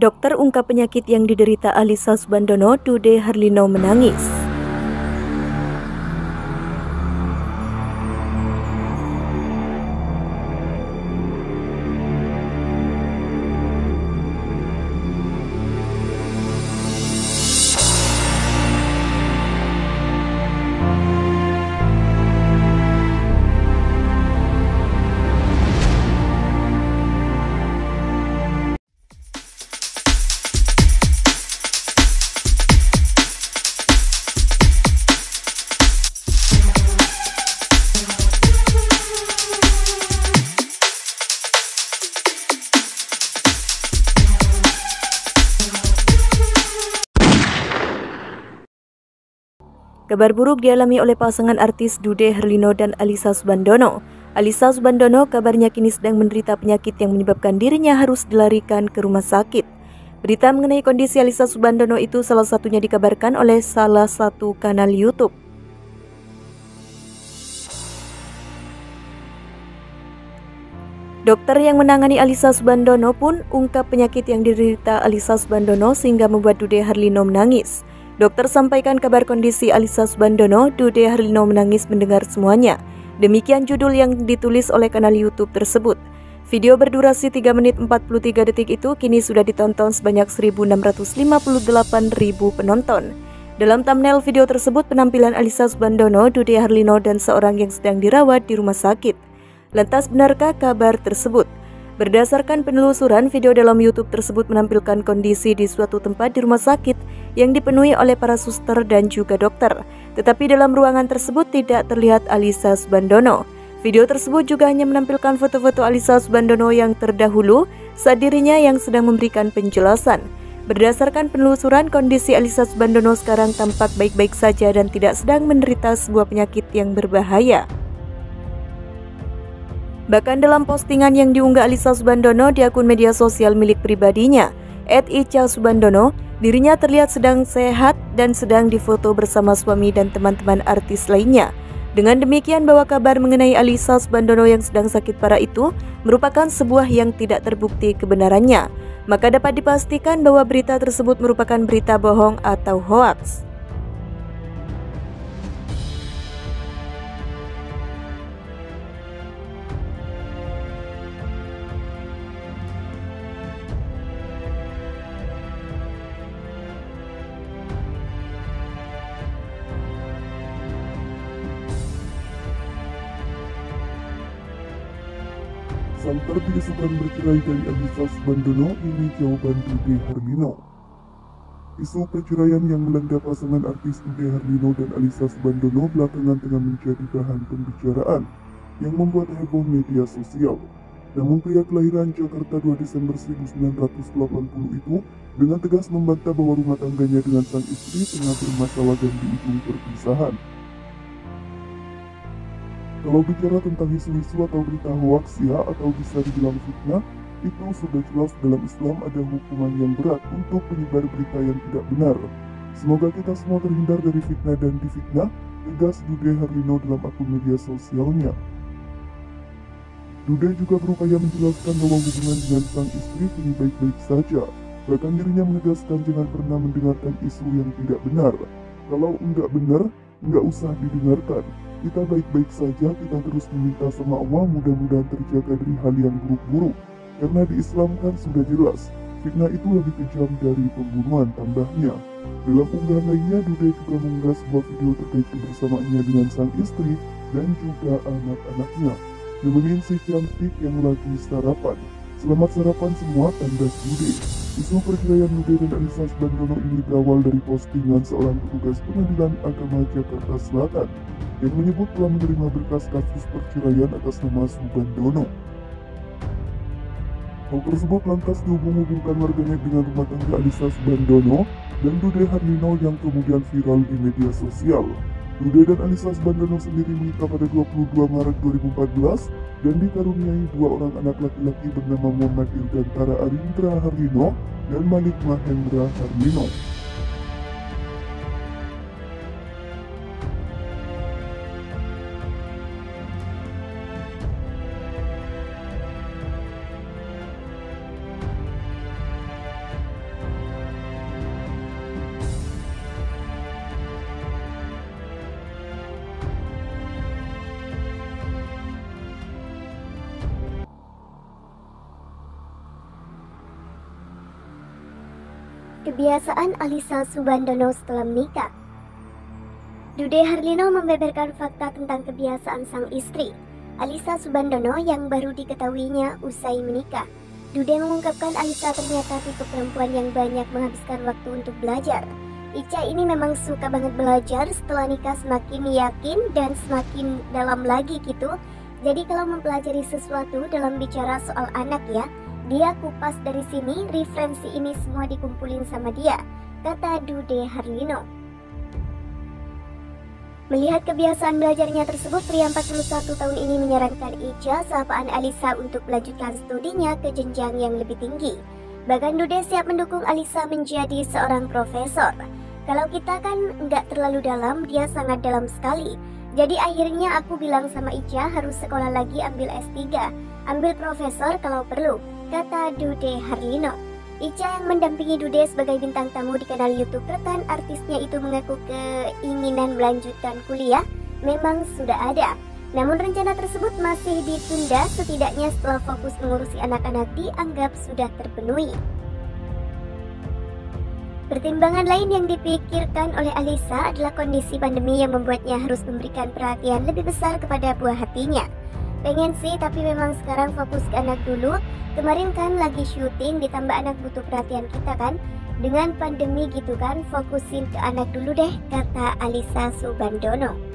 Dokter ungkap penyakit yang diderita Alisa Subandono, Dude Harlino menangis. Kabar buruk dialami oleh pasangan artis Dude Herlino dan Alisa Subandono. Alisa Subandono kabarnya kini sedang menderita penyakit yang menyebabkan dirinya harus dilarikan ke rumah sakit. Berita mengenai kondisi Alisa Subandono itu salah satunya dikabarkan oleh salah satu kanal YouTube. Dokter yang menangani Alisa Subandono pun ungkap penyakit yang diderita Alisa Subandono sehingga membuat Dude Herlino menangis. Dokter sampaikan kabar kondisi Alisa Subandono, Dude Harlino menangis mendengar semuanya. Demikian judul yang ditulis oleh kanal YouTube tersebut. Video berdurasi 3 menit 43 detik itu kini sudah ditonton sebanyak 1.658 ribu penonton. Dalam thumbnail video tersebut penampilan Alisa Subandono, Dude Harlino dan seorang yang sedang dirawat di rumah sakit. Lantas benarkah kabar tersebut? Berdasarkan penelusuran, video dalam YouTube tersebut menampilkan kondisi di suatu tempat di rumah sakit yang dipenuhi oleh para suster dan juga dokter. Tetapi dalam ruangan tersebut tidak terlihat Alisa Subandono. Video tersebut juga hanya menampilkan foto-foto Alisa Subandono yang terdahulu saat dirinya yang sedang memberikan penjelasan. Berdasarkan penelusuran, kondisi Alisa Subandono sekarang tampak baik-baik saja dan tidak sedang menderita sebuah penyakit yang berbahaya. Bahkan dalam postingan yang diunggah Alisa Subandono di akun media sosial milik pribadinya, Ed Ica Subandono, dirinya terlihat sedang sehat dan sedang difoto bersama suami dan teman-teman artis lainnya. Dengan demikian bahwa kabar mengenai Alisa Subandono yang sedang sakit parah itu merupakan sebuah yang tidak terbukti kebenarannya. Maka dapat dipastikan bahwa berita tersebut merupakan berita bohong atau hoaks. Sang terpilih bercerai dari Anissa Subandono ini jawaban Dude Herlino. Isu perceraian yang melanda pasangan artis Dude Herlino dan Alisa Subandono belakangan tengah menjadi bahan pembicaraan yang membuat heboh media sosial. Namun pria kelahiran Jakarta 2 Desember 1980 itu dengan tegas membantah bahwa rumah tangganya dengan sang istri tengah bermasalah dan di ujung perpisahan. Kalau bicara tentang isu-isu atau berita hoax ya atau bisa dibilang fitnah, itu sudah jelas dalam Islam ada hukuman yang berat untuk penyebar berita yang tidak benar. Semoga kita semua terhindar dari fitnah dan difitnah, tegas Dude Harlino dalam akun media sosialnya. Dude juga berupaya menjelaskan bahwa hubungan dengan sang istri kini baik-baik saja. Bahkan dirinya menegaskan jangan pernah mendengarkan isu yang tidak benar. Kalau enggak benar, enggak usah didengarkan. Kita baik-baik saja, kita terus meminta sama Allah mudah-mudahan terjaga dari hal yang buruk-buruk. Karena di Islam kan sudah jelas, fitnah itu lebih kejam dari pembunuhan tambahnya. Dalam unggahan lainnya, Duda juga mengunggah sebuah video terkait kebersamaannya dengan sang istri dan juga anak-anaknya. Nemenin si cantik yang lagi sarapan. Selamat sarapan semua, tanda Dude. Isu perceraian Dude dan Anissa Subandono ini berawal dari postingan seorang petugas pengadilan agama Jakarta Selatan yang menyebut telah menerima berkas kasus perceraian atas nama Subandono. Hal tersebut lantas dihubung-hubungkan warganet dengan rumah tangga Alisa Subandono dan Dude Harlino yang kemudian viral di media sosial. Dude dan Alisa Subandono sendiri menikah pada 22 Maret 2014 dan dikaruniai dua orang anak laki-laki bernama Muhammad Irgantara Arindra Harlino dan Malik Mahendra Harlino. Kebiasaan Alisa Subandono setelah menikah. Dude Harlino membeberkan fakta tentang kebiasaan sang istri, Alisa Subandono yang baru diketahuinya usai menikah. Dude mengungkapkan Alisa ternyata tipe perempuan yang banyak menghabiskan waktu untuk belajar. Ica ini memang suka banget belajar setelah nikah semakin yakin dan semakin dalam lagi gitu. Jadi kalau mempelajari sesuatu dalam bicara soal anak ya, dia kupas dari sini, referensi ini semua dikumpulin sama dia, kata Dude Harlino. Melihat kebiasaan belajarnya tersebut, pria 41 tahun ini menyarankan Ica sapaan Alisa untuk melanjutkan studinya ke jenjang yang lebih tinggi. Bahkan Dude siap mendukung Alisa menjadi seorang profesor. Kalau kita kan nggak terlalu dalam, dia sangat dalam sekali. Jadi akhirnya aku bilang sama Ica harus sekolah lagi ambil S3, ambil profesor kalau perlu kata Dude Harlino. Ica yang mendampingi Dude sebagai bintang tamu di kanal YouTube rekan artisnya itu mengaku keinginan melanjutkan kuliah memang sudah ada. Namun rencana tersebut masih ditunda setidaknya setelah fokus mengurusi anak-anak dianggap sudah terpenuhi. Pertimbangan lain yang dipikirkan oleh Alisa adalah kondisi pandemi yang membuatnya harus memberikan perhatian lebih besar kepada buah hatinya. Pengen sih, tapi memang sekarang fokus ke anak dulu. Kemarin kan lagi syuting, ditambah anak butuh perhatian kita kan. Dengan pandemi gitu kan, fokusin ke anak dulu deh, kata Alisa Subandono.